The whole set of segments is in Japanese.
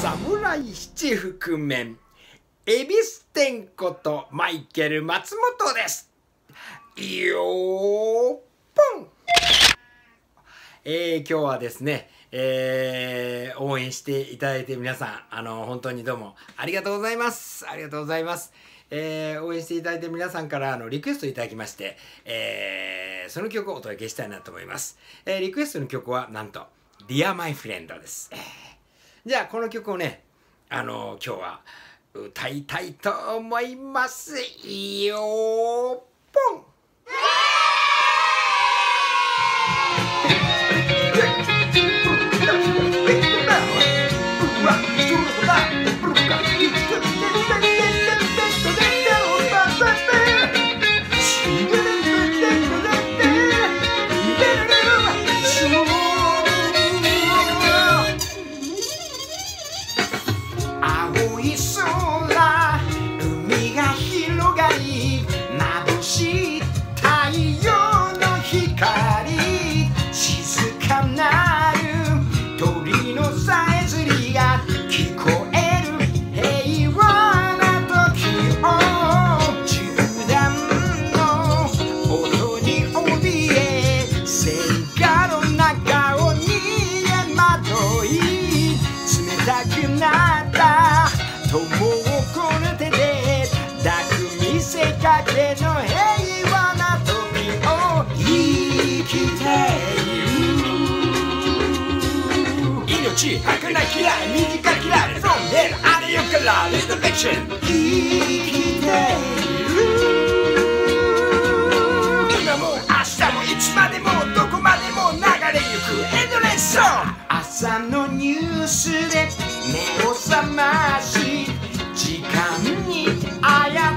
侍七覆面恵比寿天ことマイケル松本ですよーぽんえー、今日はですね、えー、応援していただいて皆さん、あの、本当にどうもありがとうございます。ありがとうございます。えー、応援していただいて皆さんからあのリクエストいただきまして、えー、その曲をお届けしたいなと思います。えー、リクエストの曲はなんと、Dear My Friend です。えーじゃあこの曲をねあの今日は歌いたいと思いますよ。ち儚い嫌い短い嫌い From here あれよから。Resurrection 生きている今も明日もいつまでもどこまでも流れゆくエンドレスソン朝のニュースで目を覚まし。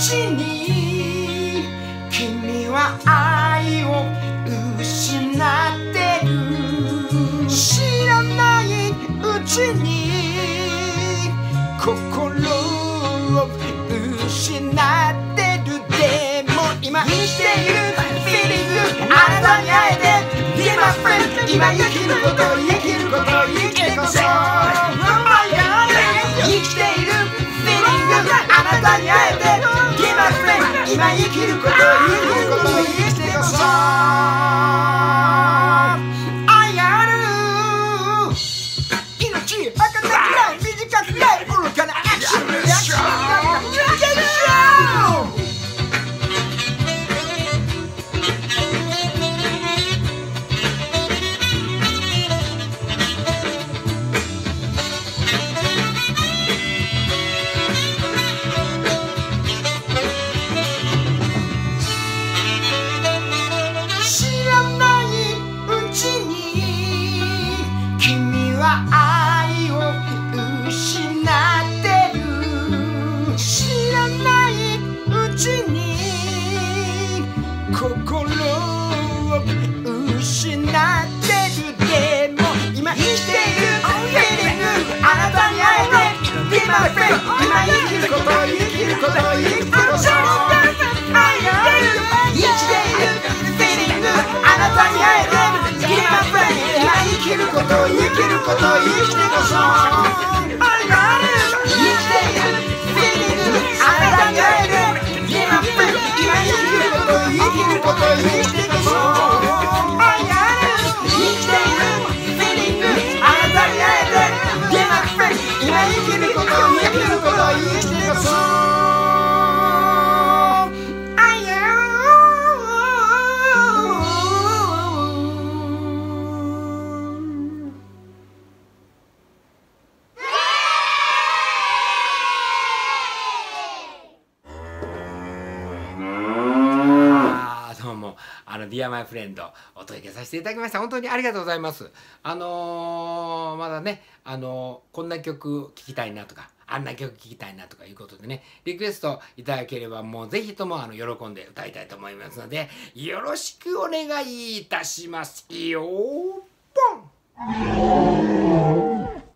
ちに君は愛を失ってる。知らないうちに心を失ってる。でも今生きている Feeling good あなたに会えて Be my friend 今生きること。今生きること生きること生きてこそ Dear My Friend お届けさせていただきました。本当にありがとうございます。あのーまだね、あのーこんな曲聴きたいなとか、あんな曲聴きたいなとかいうことでね、リクエストいただければもうぜひともあの喜んで歌いたいと思いますので、よろしくお願いいたしますよ。ポン